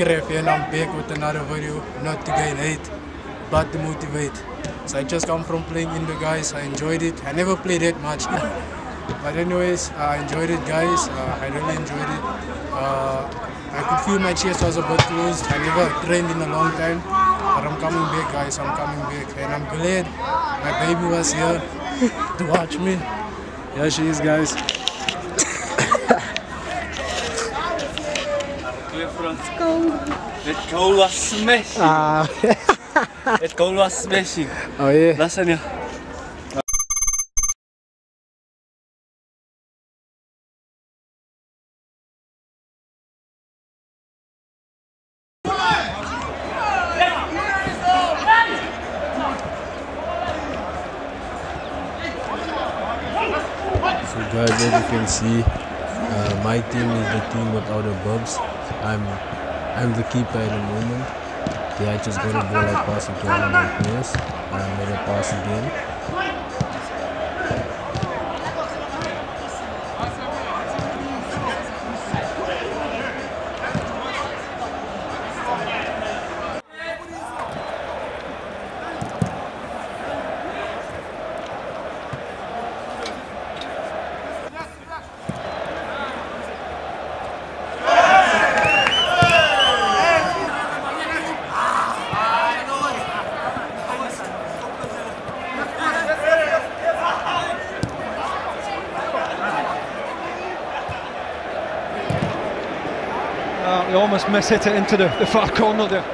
And I'm back with another video, not to gain hate, but to motivate. So I just come from playing indoor guys, I enjoyed it. I never played that much. but anyways, I enjoyed it guys, uh, I really enjoyed it. Uh, I could feel my chest was a bit closed. I never trained in a long time. But I'm coming back guys, I'm coming back. And I'm glad my baby was here to watch me. Here she is guys. That goal was smashing. Ah. that goal was smashing. Oh yeah. Listen ja. So guys, as you can see, uh, my team is the team without the bubs. I'm I'm the keeper at the moment. Yeah, I just got a ball I pass it to one of my players. I made a pass again. Almost miss hit it into the, the far corner there.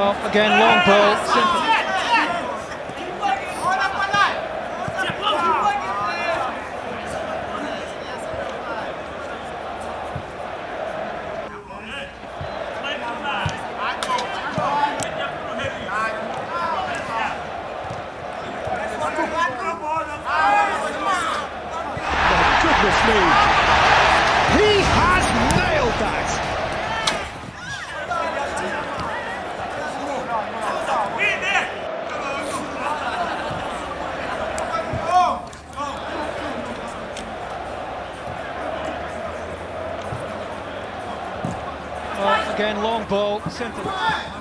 Oh, again, long ball. Again, long ball. Simple.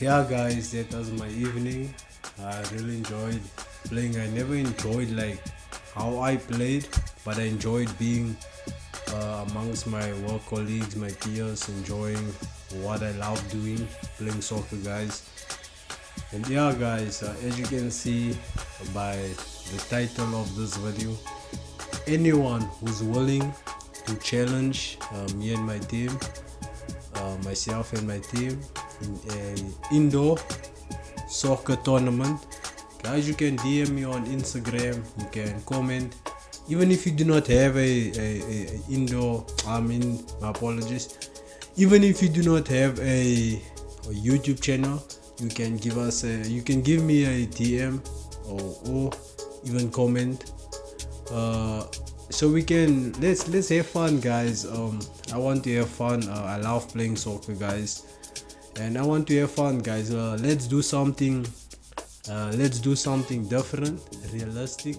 Yeah guys that was my evening. I really enjoyed playing. I never enjoyed like how i played but i enjoyed being uh, amongst my work colleagues my peers enjoying what i love doing playing soccer guys. And yeah guys uh, as you can see by the title of this video anyone who's willing to challenge uh, me and my team uh, myself and my team indoor soccer tournament. Guys you can dm me on instagram. You can comment. Even if you do not have a, a, a indoor i mean my apologies. Even if you do not have a, a youtube channel you can give us a you can give me a dm or, or even comment. Uh so we can let's let's have fun guys. Um i want to have fun. Uh, i love playing soccer guys and i want to have fun guys. Uh, let's do something uh, let's do something different realistic